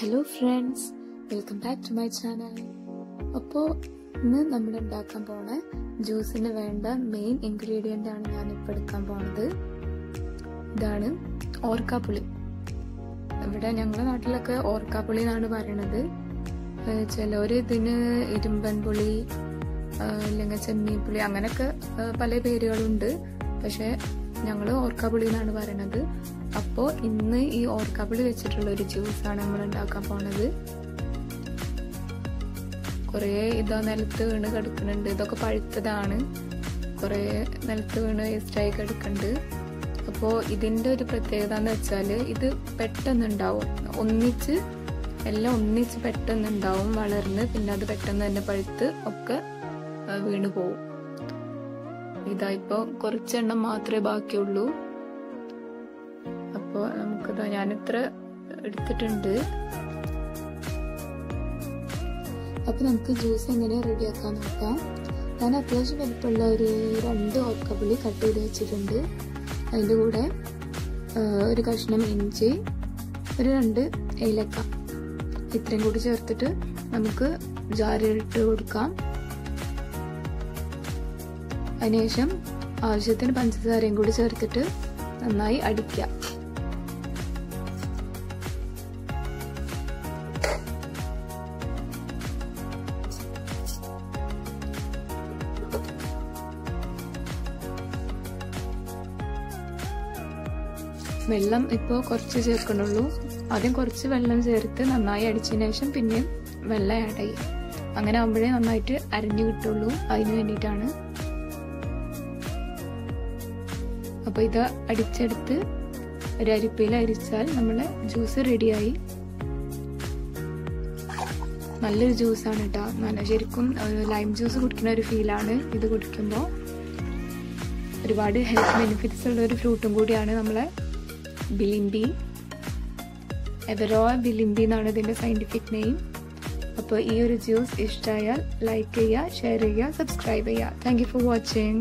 Hello friends welcome back to my channel അപ്പോൾ ഇന്ന് നമ്മൾ ഉണ്ടാക്കാൻ പോണ ജ്യൂസിന് വേണ്ട മെയിൻ ഇൻഗ്രീഡിയന്റ് ആണ് ഞാൻ ഞാനിപ്പോൾ എടുക്കാൻ പോണത്. ഇതാണ് ഓർക്കാപ്പുളി ഇവിടെ ഞങ്ങളുടെ നാട്ടിലൊക്കെ ഓർക്കാപ്പുളി എന്നാണ് പറയണത്. ചിലർ ഇതിന് ഇരുമ്പൻ പുളി അല്ലെങ്കിൽ ചെമ്മീൻ പുളി അങ്ങനെയൊക്കെ പല പേരുകളുണ്ട്. പക്ഷേ ഞങ്ങൾ ഓർക്കാപ്പുളി എന്നാണ് പറയണത്. അപ്പോൾ ഇന്ന് ഈ ഓർക്കാപ്പിൾ വെച്ചിട്ടുള്ള ഒരു ജ്യൂസാണ് നമ്മൾ ഉണ്ടാക്കാൻ പോണത്. കുറേ ഇതാ നിലത്ത് വീണ് കിടക്കുന്നുണ്ട്. ഇതൊക്കെ പഴുത്തതാണ്. കുറേ നിലത്ത് വീണ് വേസ്റ്റായി കിടക്കുന്നുണ്ട്. അപ്പോൾ ഇതിന്റെ ഒരു പ്രത്യേകത എന്ന് വെച്ചാൽ ഇത് പെട്ടെന്ന് ഉണ്ടാവും ഒന്നിച്ച് എല്ലാം ഒന്നിച്ച് പെട്ടെന്ന് ഉണ്ടാവും വളർന്ന് പിന്നെ അത് പെട്ടെന്ന് തന്നെ പഴുത്ത് ഒക്കെ വീണ് പോവും. ഇതാ ഇപ്പോൾ കുറച്ചെണ്ണം മാത്രമേ ബാക്കിയുള്ളൂ. നമുക്കിതാ ഇത്ര എടുത്തിട്ടുണ്ട്. അപ്പോൾ നമുക്ക് ജ്യൂസ് എങ്ങനെ റെഡിയാക്കാൻ നോക്കാം. ഞാൻ അത്യാവശ്യം വലിപ്പമുള്ള ഒരു രണ്ട് ഓർക്കപ്പുളി കട്ട് ചെയ്ത് വെച്ചിട്ടുണ്ട്. അതിന്റെ കൂടെ ഒരു കഷ്ണം ഇഞ്ചി ഒരു രണ്ട് ഏലക്ക. ഇത്രയും കൂടി ചേർത്തിട്ട് നമുക്ക് ജാറിലിട്ട് കൊടുക്കാം. അതിനുശേഷം ആവശ്യത്തിന് പഞ്ചസാരയും കൂടി ചേർത്തിട്ട് നന്നായി അടിക്കുക വെള്ളം ഇപ്പോൾ കുറച്ച് ചേർക്കണുള്ളൂ. ആദ്യം കുറച്ച് വെള്ളം ചേർത്ത് നന്നായി അടിച്ചതിന് ശേഷം പിന്നെയും വെള്ളം ആഡ് ചെയ്യും. അങ്ങനെ ആകുമ്പോഴേ നന്നായിട്ട് അരിഞ്ഞു കിട്ടുള്ളൂ. അതിന് വേണ്ടിയിട്ടാണ്. അപ്പോൾ ഇത് അടിച്ചെടുത്ത് ഒരു അരിപ്പയിൽ അരിച്ചാൽ നമ്മളെ ജ്യൂസ് റെഡിയായി നല്ലൊരു ജ്യൂസാണ് കേട്ടോ നല്ല ശരിക്കും ലൈം ജ്യൂസ് കുടിക്കുന്ന ഒരു ഫീലാണ് ഇത് കുടിക്കുമ്പോൾ ഒരുപാട് ഹെൽത്ത് ബെനിഫിറ്റ്സ് ഉള്ള ഒരു ഫ്രൂട്ടും കൂടിയാണ് നമ്മളെ ബിലിംബി എവറോ ബിലിംബി എന്നാണ് ഇതിന്റെ സയന്റിഫിക് നെയിം അപ്പോൾ ഈ ഒരു ജ്യൂസ് ഇഷ്ടമായാൽ ലൈക്ക് ചെയ്യുക ഷെയർ ചെയ്യുക സബ്സ്ക്രൈബ് ചെയ്യുക. Thank you for watching